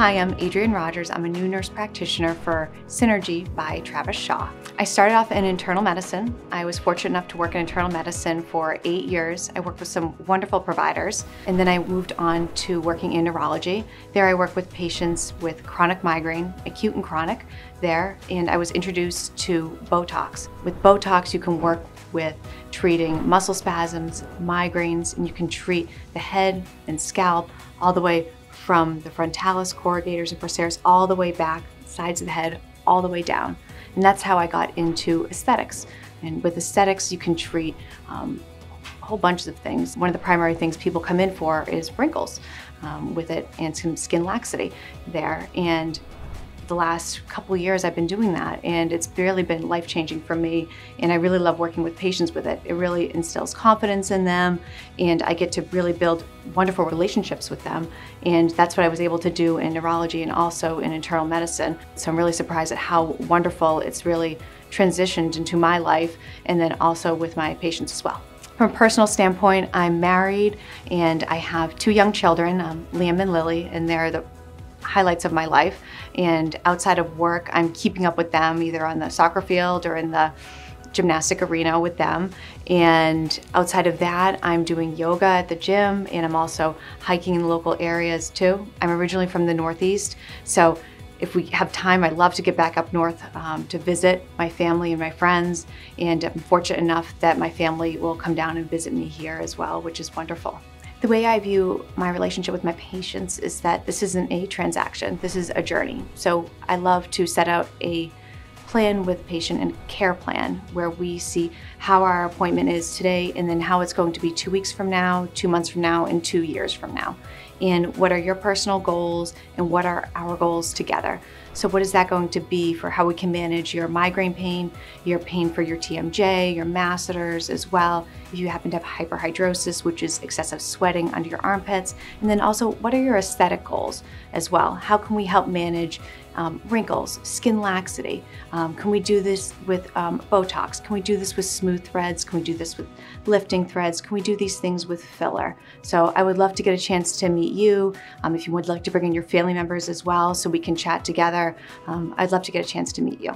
Hi, I'm Adriane Rodgers. I'm a new nurse practitioner for Synergy by Travis Shaw. I started off in internal medicine. I was fortunate enough to work in internal medicine for eight years. I worked with some wonderful providers, and then I moved on to working in neurology. There I work with patients with chronic migraine, acute and chronic there, and I was introduced to Botox. With Botox, you can work with treating muscle spasms, migraines, and you can treat the head and scalp all the way from the frontalis, corrugators, and procerus all the way back, sides of the head, all the way down. And that's how I got into aesthetics. And with aesthetics, you can treat um, a whole bunch of things. One of the primary things people come in for is wrinkles um, with it and some skin laxity there. And the last couple years I've been doing that and it's really been life-changing for me and I really love working with patients with it. It really instills confidence in them and I get to really build wonderful relationships with them and that's what I was able to do in neurology and also in internal medicine. So I'm really surprised at how wonderful it's really transitioned into my life and then also with my patients as well. From a personal standpoint, I'm married and I have two young children, um, Liam and Lily, and they're the highlights of my life. And outside of work, I'm keeping up with them either on the soccer field or in the gymnastic arena with them. And outside of that, I'm doing yoga at the gym and I'm also hiking in the local areas too. I'm originally from the Northeast, so if we have time, I'd love to get back up north um, to visit my family and my friends. And I'm fortunate enough that my family will come down and visit me here as well, which is wonderful. The way I view my relationship with my patients is that this isn't a transaction, this is a journey. So I love to set out a plan with patient and care plan where we see how our appointment is today and then how it's going to be two weeks from now, two months from now, and two years from now. And what are your personal goals and what are our goals together? So what is that going to be for how we can manage your migraine pain, your pain for your TMJ, your masseters as well, if you happen to have hyperhidrosis, which is excessive sweating under your armpits, and then also what are your aesthetic goals as well? How can we help manage um, wrinkles, skin laxity? Um, can we do this with um, Botox? Can we do this with smooth threads? Can we do this with lifting threads? Can we do these things with filler? So I would love to get a chance to meet you. Um, if you would like to bring in your family members as well so we can chat together, um, I'd love to get a chance to meet you.